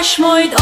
przeszmój do